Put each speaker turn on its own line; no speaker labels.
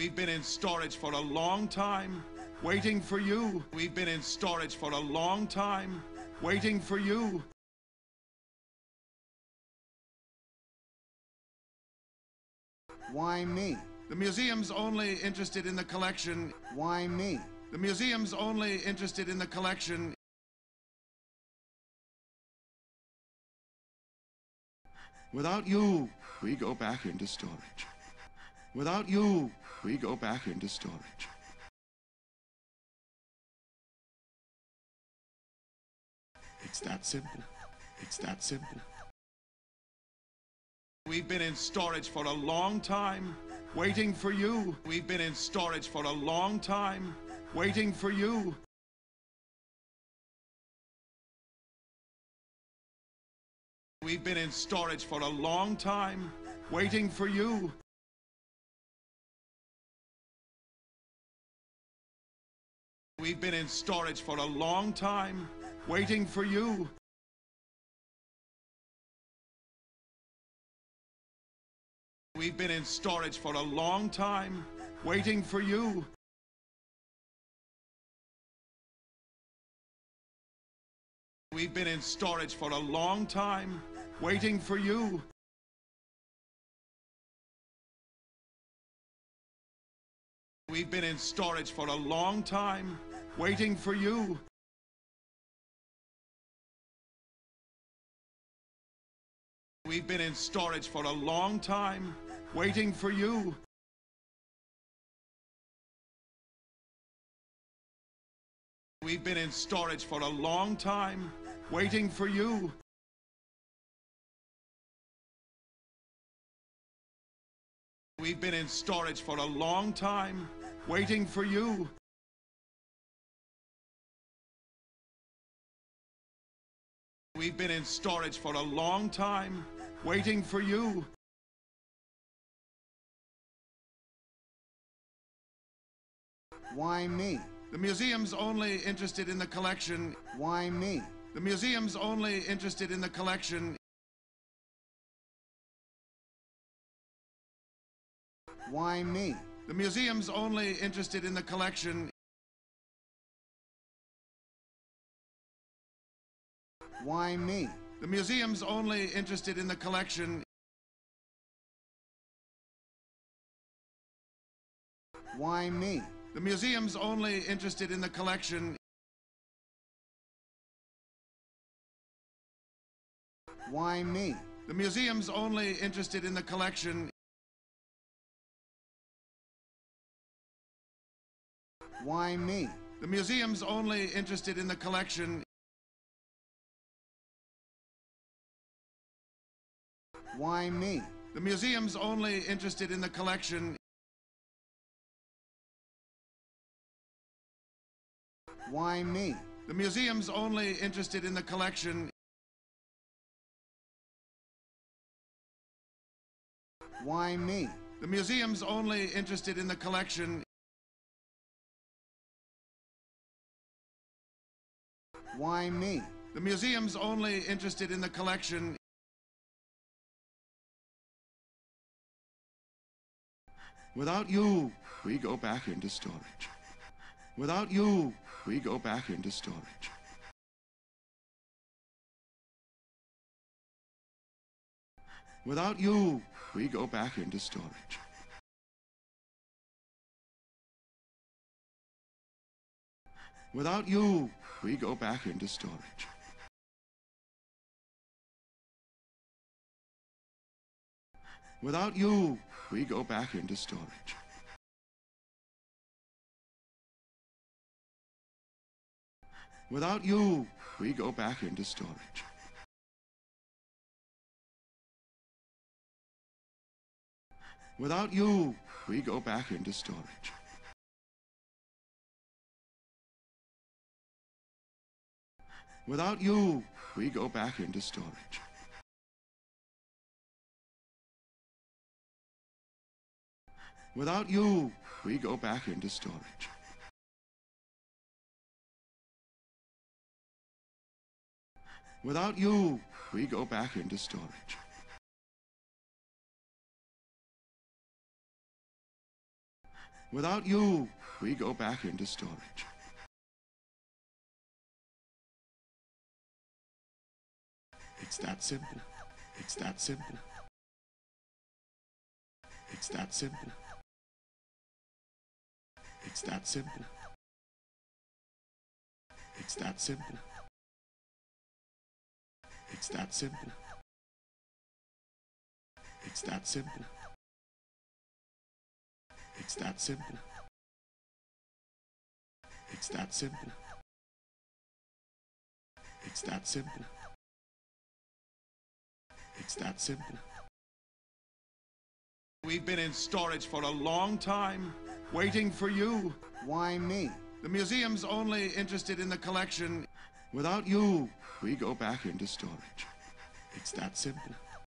We've been in storage for a long time, waiting for you. We've been in storage for a long time, waiting for you.
Why me?
The museum's only interested in the collection.
Why me?
The museum's only interested in the collection. Without you, we go back into storage. Without you, we go back into storage. It's that simple. It's that simple. We've been in storage for a long time, waiting for you. We've been in storage for a long time, waiting for you. We've been in storage for a long time, waiting for you. We've been in storage for a long time, waiting for you. We've been in storage for a long time, waiting for you. We've been in storage for a long time, waiting for you. We've been in storage for a long time, waiting for you. We've been in storage for a long time, waiting for you. We've been in storage for a long time, waiting for you. We've been in storage for a long time, waiting for you. We've been in storage for a long time, waiting for you.
Why me?
The museum's only interested in the collection.
Why me?
The museum's only interested in the collection.
Why me?
The museum's only interested in the collection.
Why me?
The museum's only interested in the collection.
Why me?
The museum's only interested in the collection.
Why me?
The museum's only interested in the collection.
Why me?
The museum's only interested in the collection.
Why me?
The museum's only interested in the collection.
Why me?
The museum's only interested in the collection.
Why me?
The museum's only interested in the collection.
Why me?
The museum's only interested in the collection. Without you, we go back into storage. Without you, we go back into storage. Without you, we go back into storage. Without you, we go back into storage. Without you, we go back into storage. Without you, we go back into storage. Without you, we go back into storage. Without you, we go back into storage. Without you, we go back into storage. Without you, we go back into storage. Without you, we go back into storage. It's that simple. It's that simple. It's that simple. It's that simple. It's that simple. It's that simple. It's that simple. It's that simple. It's that simple. It's that simple. It's that simple. We've been in storage for a long time, waiting for you.
Why me?
The museum's only interested in the collection. Without you, we go back into storage. It's that simple.